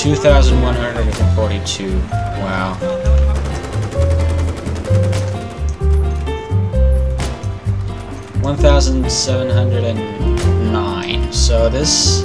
2,142. Wow. One thousand seven hundred and nine. So this